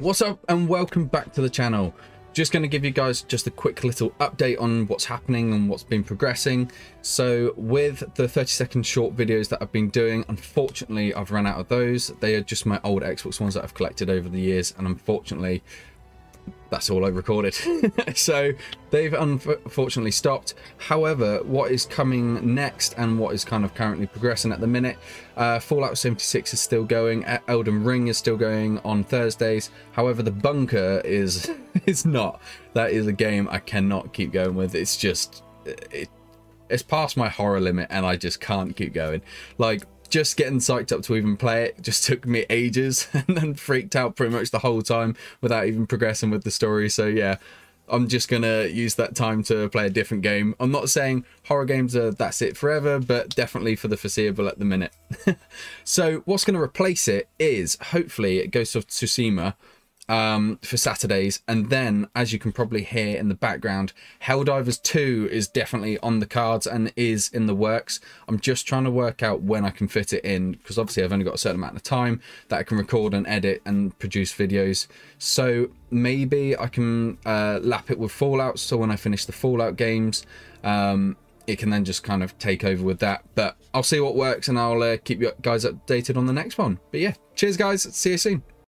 What's up and welcome back to the channel. Just going to give you guys just a quick little update on what's happening and what's been progressing. So with the 30 second short videos that I've been doing, unfortunately I've run out of those. They are just my old Xbox ones that I've collected over the years and unfortunately that's all I recorded. so they've unfortunately stopped. However, what is coming next and what is kind of currently progressing at the minute, uh, Fallout 76 is still going, Elden Ring is still going on Thursdays. However, The Bunker is is not. That is a game I cannot keep going with. It's just it, it's past my horror limit and I just can't keep going. Like just getting psyched up to even play it just took me ages and then freaked out pretty much the whole time without even progressing with the story. So yeah, I'm just gonna use that time to play a different game. I'm not saying horror games are that's it forever, but definitely for the foreseeable at the minute. so what's gonna replace it is hopefully Ghost of Tsushima um, for Saturdays. And then, as you can probably hear in the background, Helldivers 2 is definitely on the cards and is in the works. I'm just trying to work out when I can fit it in because obviously I've only got a certain amount of time that I can record and edit and produce videos. So maybe I can uh, lap it with Fallout. So when I finish the Fallout games, um, it can then just kind of take over with that. But I'll see what works and I'll uh, keep you guys updated on the next one. But yeah, cheers guys. See you soon.